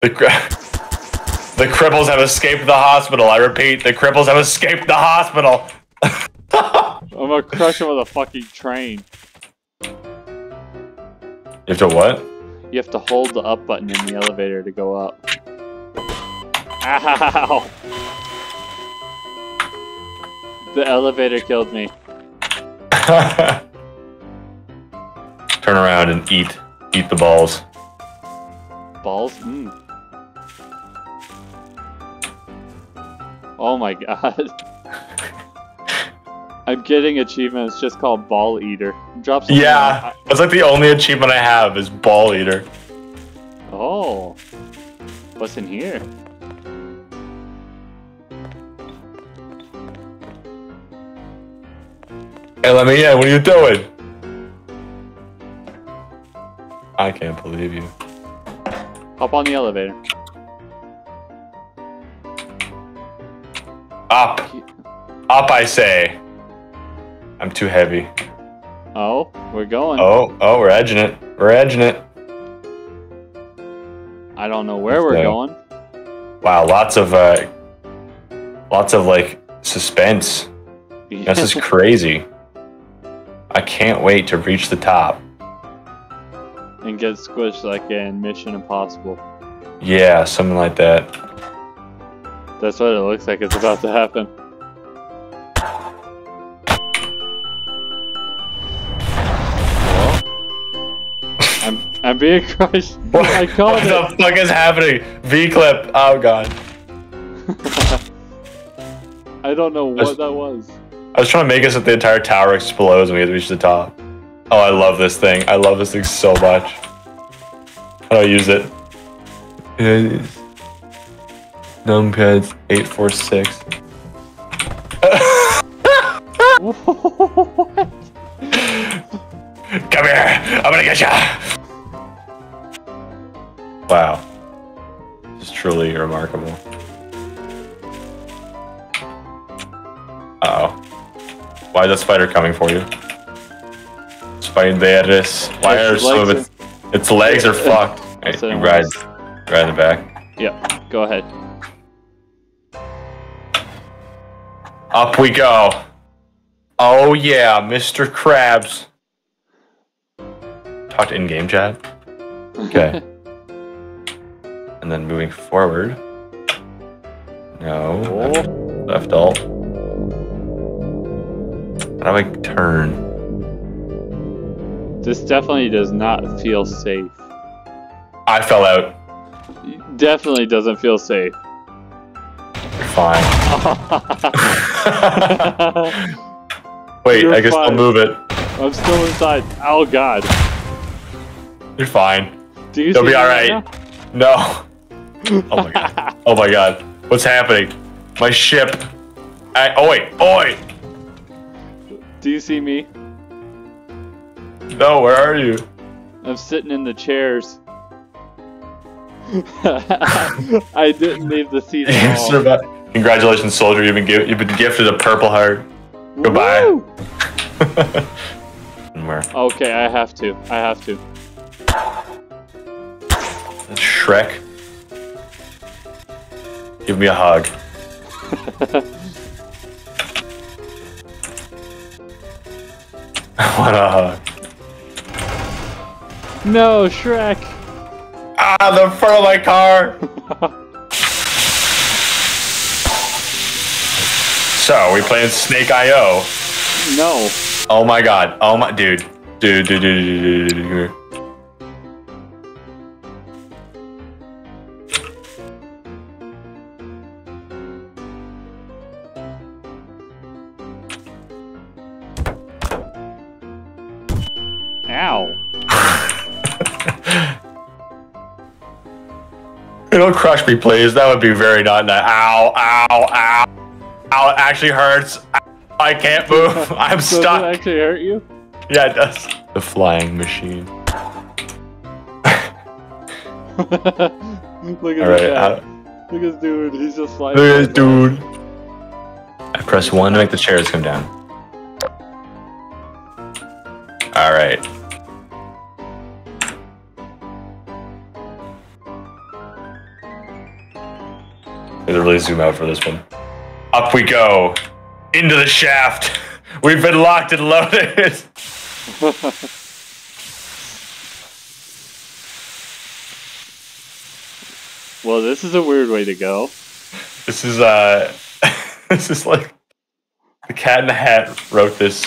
The, the cripples have escaped the hospital. I repeat, the cripples have escaped the hospital. I'm gonna crush him with a fucking train. You have to what? You have to hold the up button in the elevator to go up. Ow! The elevator killed me. Turn around and eat. Eat the balls. Balls? Mm. Oh my god. I'm getting achievements just called Ball Eater. Drop some Yeah, that's like the only achievement I have is ball eater. Oh. What's in here? Hey, let me in. What are you doing? I can't believe you. Hop on the elevator. Up. Up, I say. I'm too heavy. Oh, we're going. Oh, oh, we're edging it. We're edging it. I don't know where we're going. Wow, lots of, uh, lots of like suspense. This is crazy. I can't wait to reach the top. and get squished like in Mission Impossible. Yeah, something like that. That's what it looks like it's about to happen. I'm I'm being crushed. I What called the fuck is happening? V clip. Oh god. I don't know That's- what that was. I was trying to make us so that the entire tower explodes when we get to reach the top. Oh, I love this thing. I love this thing so much. How do I use it? Numpads 846. Come here! I'm gonna get ya! Wow. This is truly remarkable. Uh oh. Why is that spider coming for you? Spiders. Why are Its some of legs its its legs are fucked? Hey, said you ride, ride in the back. Yep, go ahead. Up we go. Oh yeah, Mr. Krabs. Talk to in-game chat. Okay. and then moving forward. No. Left, left alt. How do I turn? This definitely does not feel safe. I fell out. Definitely doesn't feel safe. Fine. Wait, You're I guess I'll move it. I'm still inside. Oh god. You're fine. Do you You'll see be alright. No. Oh my god. Oh my god. What's happening? My ship. I, oh wait. Oh. Do you see me? No, where are you? I'm sitting in the chairs. I didn't leave the seat at all. Congratulations, soldier. You've been you've been gifted a purple heart. Goodbye. Woo! Okay, I have to. I have to. That's Shrek. Give me a hug. what a hug. No, Shrek. Ah, the front of my car. so we playing Snake IO. No. Oh my god. Oh my dude. Dude, dude, dude, dude, dude, dude, dude. come here. Ow. Don't crush me, please. That would be very not nice. Ow, ow, ow. Ow, it actually hurts. I can't move. I'm stuck. Does it actually hurt you? Yeah, it does. The flying machine. Look at All this right. uh, Look at this dude. He's just flying. Look at this dude. I press one to make the chairs come down. All right. to really zoom out for this one. Up we go. Into the shaft. We've been locked and loaded. well, this is a weird way to go. This is uh this is like the cat in the hat wrote this.